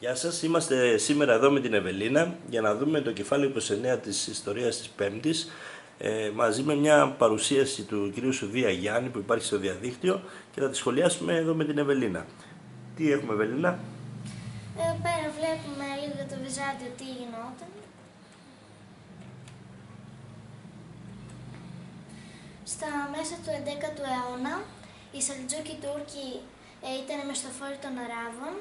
Γεια σας, είμαστε σήμερα εδώ με την Ευελίνα για να δούμε το κεφάλαιο 29 της ιστορίας της Πέμπτης ε, μαζί με μια παρουσίαση του κυρίου Σουδία Γιάννη που υπάρχει στο διαδίκτυο και θα τη σχολιάσουμε εδώ με την Ευελίνα. Τι έχουμε Ευελίνα; Εδώ πέρα βλέπουμε λίγο για το Βυζάντιο τι γινόταν. Στα μέσα του 11ου αιώνα οι Σαλτζούκοι Τούρκοι ε, ήταν μεστοφόροι των Αράβων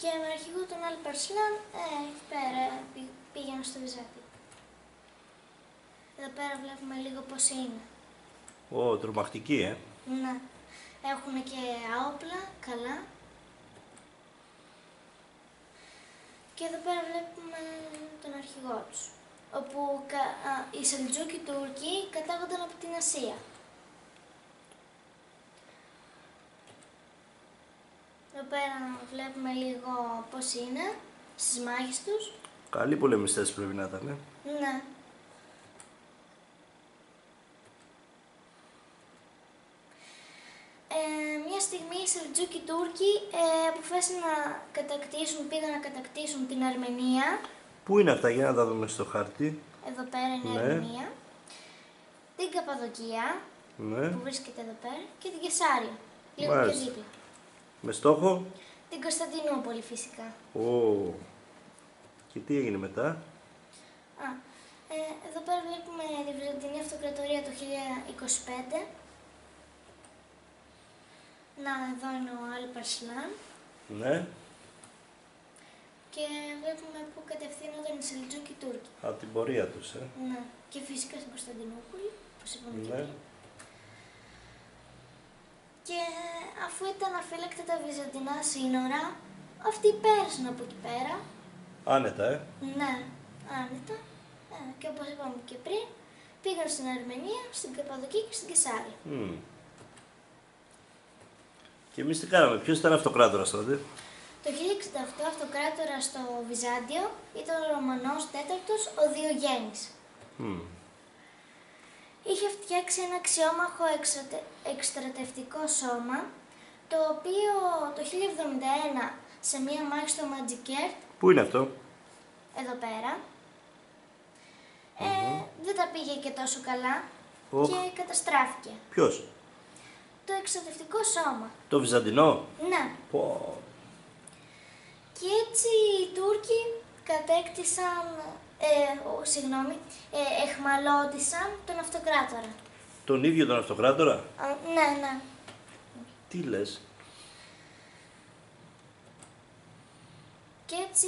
και με αρχηγό τον Αλ Παρσλάν ε, εκεί πέρα πή- πήγαιναν στο Βυζάντιο. Εδώ πέρα βλέπουμε λίγο πώς είναι. Ω, τρομακτική, ε. Ναι. Έχουν και άοπλα, καλά. Και εδώ πέρα βλέπουμε τον αρχηγό τους. Όπου κα- α, οι Σελτζούκοι Τούρκοι κατάγονταν από την Ασία. Εδώ πέρα βλέπουμε λίγο πώς είναι στις μάχες τους. Καλοί πολεμιστές πρέπει να ήταν, ε. Ναι. Ε, μια στιγμή οι Σελτζούκοι Τούρκοι ε, αποφάσισαν να κατακτήσουν, πήγαν να κατακτήσουν την Αρμενία. Πού είναι αυτά, για να τα δούμε στο χάρτη. Εδώ πέρα είναι η Ναι. Αρμενία. Την Καπαδοκία, Ναι. που βρίσκεται εδώ πέρα, και την Κεσάρια, λίγο πιο Μάλιστα. δίπλα. Με στόχο; Την Κωνσταντινούπολη φυσικά. Ω. Και τι έγινε μετά; Α, ε, εδώ πέρα βλέπουμε τη Βυζαντινή Αυτοκρατορία το 1025. Να, εδώ είναι ο Αλ Παρσλάν. Ναι. Και βλέπουμε πού κατευθύνονταν οι Σελτζούκοι Τούρκοι. Από την πορεία τους, ε. Ναι. Και φυσικά στην Κωνσταντινούπολη, όπως είπαμε και Ναι. πριν. Και αφού ήταν αφύλακτα τα βυζαντινά σύνορα, αυτοί πέρασαν από εκεί πέρα. Άνετα, ε. Ναι, άνετα. Ε, και όπως είπαμε και πριν, πήγαν στην Αρμενία, στην Καπαδοκία και στην Κεσάρια. Μμ. Και εμείς τι κάναμε, ποιος ήταν αυτοκράτορας τότε; Το 1068 αυτοκράτορα στο Βυζάντιο ήταν ο Ρωμανός τέταρτος ο Διογέννης. Μμ. Είχε φτιάξει ένα αξιόμαχο εξωτε... εκστρατευτικό σώμα, το οποίο το 1071 σε μία μάχη στο Ματζικέρτ, Πού είναι αυτό; εδώ πέρα, ε, δεν τα πήγε και τόσο καλά Οχ. και καταστράφηκε. Ποιος; Το εξωτευτικό σώμα. Το Βυζαντινό; Ναι. Πω. Και έτσι οι Τούρκοι κατέκτησαν, ε, ο, συγγνώμη, ε, εχμαλώτησαν τον αυτοκράτορα. Τον ίδιο τον αυτοκράτορα; Α, ναι, ναι. Τι λες; Και έτσι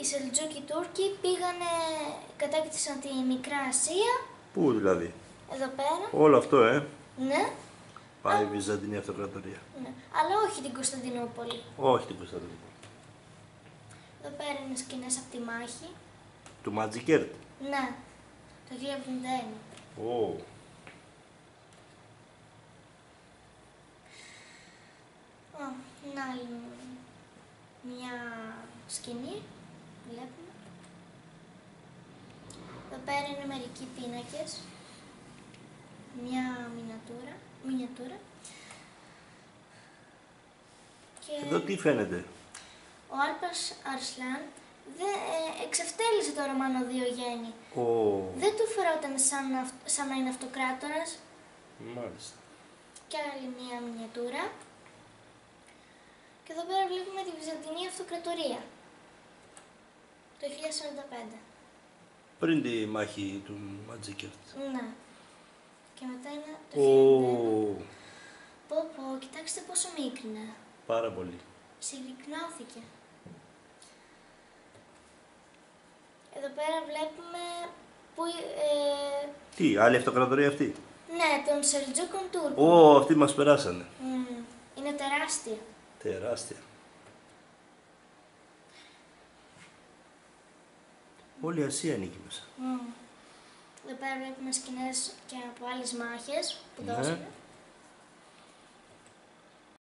οι Σελτζούκοι Τούρκοι πήγανε, κατέκτησαν τη Μικρά Ασία, Πού δηλαδή; εδώ πέρα, Όλο αυτό, ε; ναι, Πάει η Βυζαντινή Αυτοκρατορία. ναι, αλλά όχι την Κωνσταντινούπολη. Όχι την Κωνσταντινούπολη. Εδώ πέρα είναι σκηνές από τη μάχη, Του Ματζικέρτ. ναι, το 1071. Ω. Α, είναι άλλη μια σκηνή, βλέπουμε. Εδώ πέρα είναι μερικοί πίνακες, μια μινατούρα, μινιατούρα. Και Εδώ τι φαίνεται; ο Άλπας Αρσλάν δεν, ε, εξευτέλισε το Ρωμανό Διογέννη. Ω. Δεν του φερόταν σαν, αυ- σαν να είναι αυτοκράτορας Μάλιστα. και άλλη μία μινιατούρα. Και εδώ πέρα βλέπουμε τη Βυζαντινή Αυτοκρατορία. Το 1045. Πριν τη μάχη του Ματζικέρτ. Ναι. Και μετά είναι το Ω. 1091. Πω πω, κοιτάξτε πόσο μίκρινε. Πάρα πολύ. Συρρυκνώθηκε. Εδώ πέρα βλέπουμε που, ε, Τι, άλλη αυτοκρατορία αυτή; ναι, των Σελτζούκων Τούρκων. Ω, αυτοί μας περάσανε. Μμμ, είναι τεράστια. Τεράστια. Όλη η Ασία ανήκει μέσα. Μμμ. Εδώ πέρα βλέπουμε σκηνές και από άλλες μάχες που Ναι. δώσαμε.